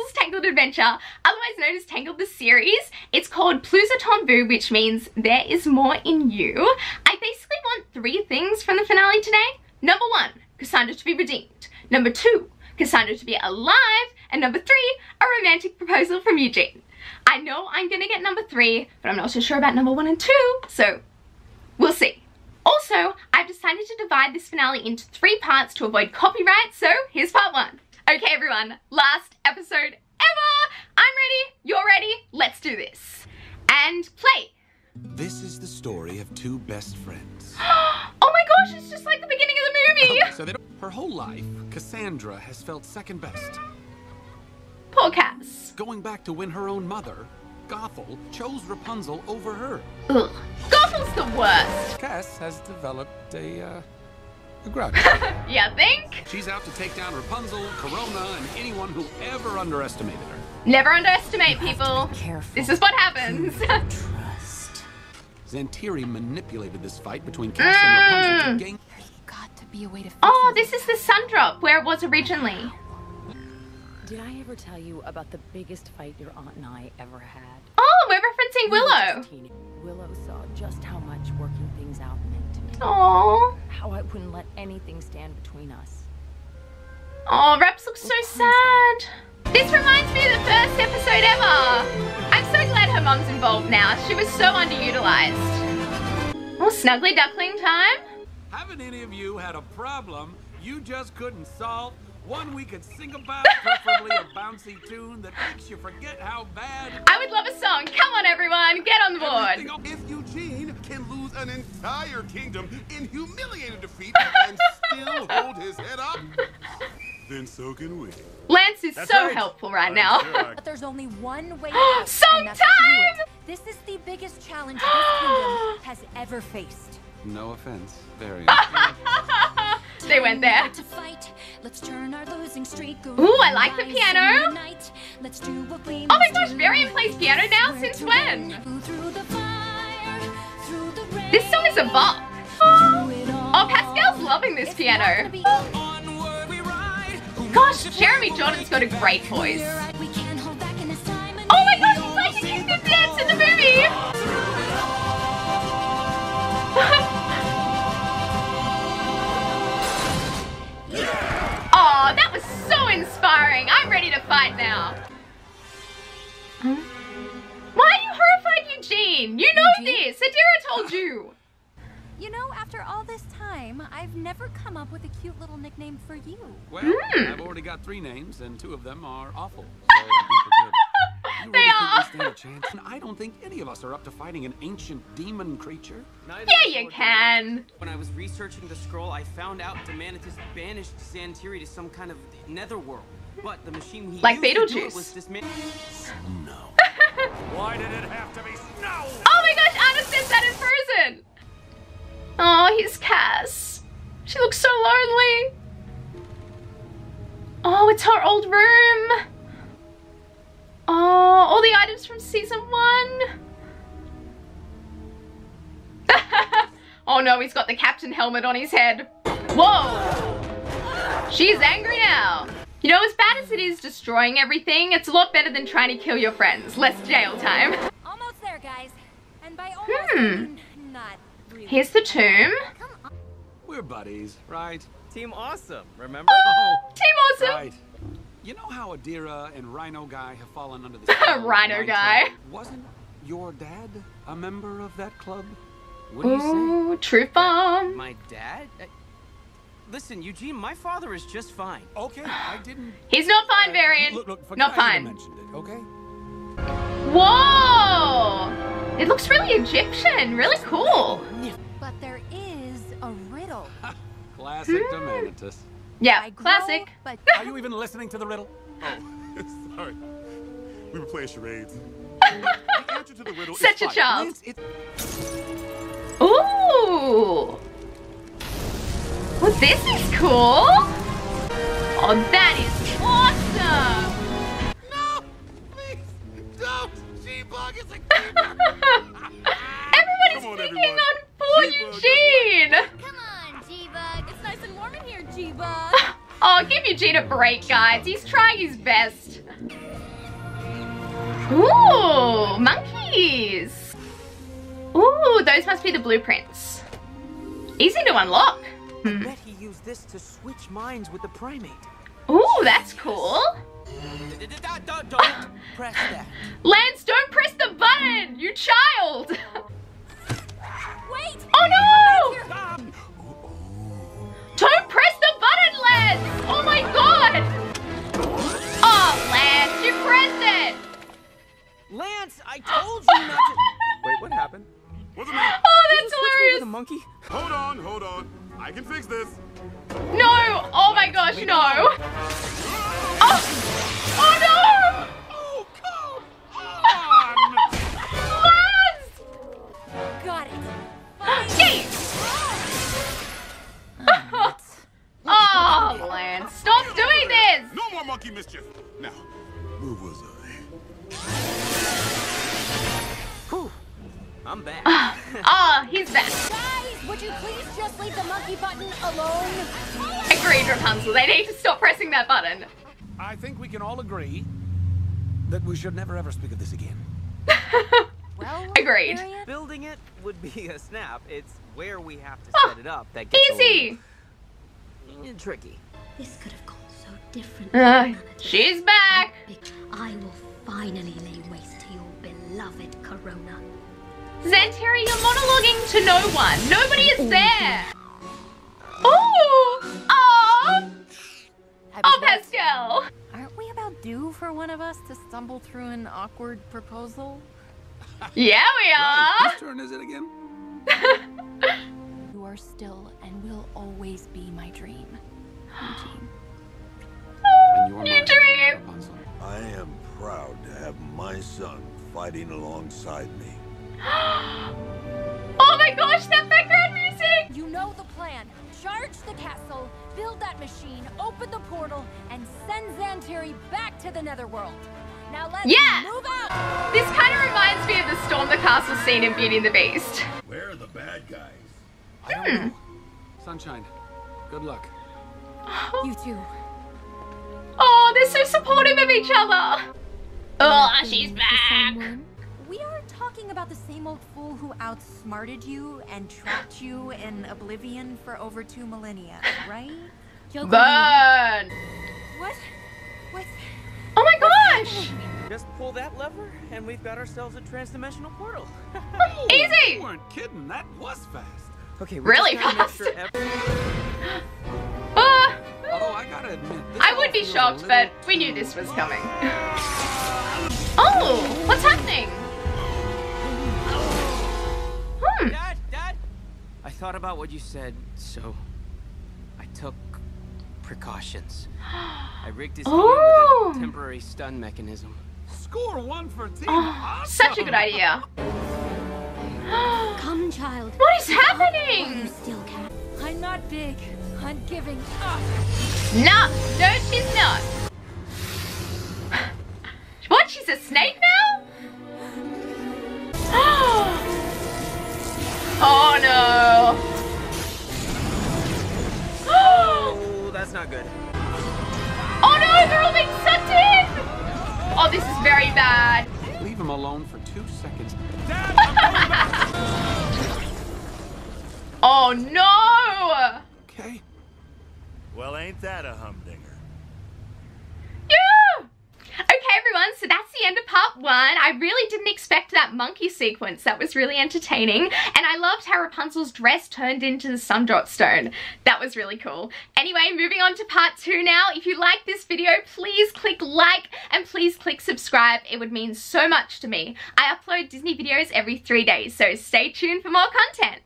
Puzzles Tangled Adventure, otherwise known as Tangled the series. It's called Plus Vu, which means there is more in you. I basically want three things from the finale today. Number one, Cassandra to be redeemed. Number two, Cassandra to be alive. And number three, a romantic proposal from Eugene. I know I'm gonna get number three, but I'm not so sure about number one and two, so we'll see. Also, I've decided to divide this finale into three parts to avoid copyright, so here's part one. Okay everyone, last episode ever! I'm ready, you're ready, let's do this. And play. This is the story of two best friends. oh my gosh, it's just like the beginning of the movie! So her whole life, Cassandra has felt second best. Poor Cass. Going back to win her own mother, Gothel chose Rapunzel over her. Ugh. Gothel's the worst. Cass has developed a, uh, a grudge. you think? She's out to take down Rapunzel, Corona, and anyone who ever underestimated her. Never underestimate people. careful. This is what happens. Trust. Zhan Tiri manipulated this fight between Cass mm. and Rapunzel to gain... There's got to be a way to Oh, this is the sun drop, where it was originally. Did I ever tell you about the biggest fight your aunt and I ever had? Oh, we're referencing Willow. Willow saw just how much working things out meant to me. Aww. How I wouldn't let anything stand between us. Oh, Raps looks so sad. This reminds me of the first episode ever. I'm so glad her mom's involved now. She was so underutilized. Oh, snuggly duckling time. Haven't any of you had a problem you just couldn't solve one we could sing about, preferably a bouncy tune that makes you forget how bad. I would love a song. Come on, everyone, get on the board. If Eugene can lose an entire kingdom in humiliating defeat and still hold his head up, then so can we. Lance is That's so right. helpful right I'm now. Sure but there's only one way out. Song time! This is the biggest challenge this kingdom has ever faced. No offense. Very They went there. To fight. Let's turn our losing streak Ooh, I like the piano. Let's do what we oh my gosh, Varian plays piano now? Since when? This song is a bop. Oh, Pascal's loving this piano. Gosh, Jeremy Jordan's got a great voice. Oh my gosh, he's like a Kingdom Dance in the movie! Eugene? You know Eugene? this. Adira told you. You know, after all this time, I've never come up with a cute little nickname for you. Well, mm. I've already got three names, and two of them are awful. So You really they are. Stand a chance? I don't think any of us are up to fighting an ancient demon creature. Neither yeah, you can. When I was researching the scroll, I found out Demanitus banished Zhan Tiri to some kind of netherworld. But the machine he like used Beetlejuice. to do it was dismantled. No. Why did it have to be snow? Oh my gosh, Oh, he's Cass. She looks so lonely. Oh, it's her old room. Oh, all the items from season one. oh no, he's got the captain helmet on his head. Whoa. She's angry now. You know, as bad as it is destroying everything, it's a lot better than trying to kill your friends. Less jail time. Almost there, guys. And by almost, hmm. Not really. Here's the tomb. We're buddies, right? Team Awesome, remember? Oh, Team Awesome. Right. You know how Adira and Rhino Guy have fallen under the Rhino Guy. Wasn't your dad a member of that club? What do you Ooh, say? Truth bomb. My dad? Uh, listen, Eugene, my father is just fine. Okay, I didn't. He's not fine, Varian. Look, look, not fine. Mentioned it, okay? Whoa! It looks really Egyptian, really cool. But there is a riddle. Classic mm. Yeah, classic. but Are you even listening to the riddle? Oh, sorry. We were playing charades. the answer to the riddle Such is a child. Ooh. Well, this is cool. Oh, that is awesome. No, please, don't. G-Bug is a Everybody's on, picking everyone. On poor Come on, G-Bug. It's nice and warm in here, G-Bug. Oh, give Eugene a break, guys. He's trying his best. Ooh, monkeys. Ooh, those must be the blueprints. Easy to unlock. Hmm. I bet he used this to switch minds with the primate. Ooh, that's cool. Don't, don't, don't press that. Lance, don't press the button, you child. Lance, I told you not to. Wait, what happened? What's the matter? Oh, that's switch me with hilarious! a monkey? Hold on, hold on. I can fix this. No! Oh my gosh, no! Oh! Oh no! Oh, come on! Lance! Got it. Yay! Oh, Lance, stop doing this! No more monkey mischief. Now, where was I? Whew. I'm back. Oh, he's back. Guys, would you please just leave the monkey button alone? Agreed, Rapunzel. They need to stop pressing that button. I think we can all agree that we should never ever speak of this again. Well, Agreed. Harriet, Building it would be a snap. It's where we have to Oh, set it up that gets a Easy! little, eh, tricky. This could have gone so differently. Uh, she's back! I will finally lay waste to your beloved Corona. Zhan Tiri, you're monologuing to no one. Nobody is there. Oh! Oh! Oh, Pascal! aren't we about due for one of us to stumble through an awkward proposal? Yeah, we Right, are. whose turn is it again? You are still and will always be my dream. Eugene. And you are You mine, dream. I am proud to have my son fighting alongside me. Oh my gosh, that background music! You know the plan. Charge the castle, build that machine, open the portal, and send Zhan Tiri back to the Netherworld. Now let's Yeah. move out! This kind of reminds me of the Storm the Castle scene in Beauty and the Beast. Where are the bad guys? I don't know. Sunshine, good luck. You too. Oh, they're so supportive of each other. Oh, she's back. We are talking about the same old fool who outsmarted you and trapped you in oblivion for over two millennia, right? Burn. What? What? Oh my gosh. Just pull that lever, and we've got ourselves a transdimensional portal. Easy. You weren't kidding. That was fast. Okay, Really just gotta make fast. sure ev- Ah. Although I gotta admit, this I all would be shocked, but we knew this was coming. Oh, what's happening? Hmm. Dad, Dad. I thought about what you said, so I took precautions. I rigged his Oh. with a temporary stun mechanism. Score one for team. Oh, such a good idea. Come, child. What is happening? still. I'm not big. I'm giving up. No, no, she's not. What? She's a snake now? oh no. Oh, that's not good. Oh no, they're all being sucked in. Oh, this is very bad. Leave him alone for two seconds. Oh no. Well, ain't that a humdinger? Yeah! Okay, everyone, so that's the end of part one. I really didn't expect that monkey sequence. That was really entertaining. And I loved how Rapunzel's dress turned into the Sundrop Stone. That was really cool. Anyway, moving on to part two now. If you like this video, please click like and please click subscribe. It would mean so much to me. I upload Disney videos every three days, so stay tuned for more content.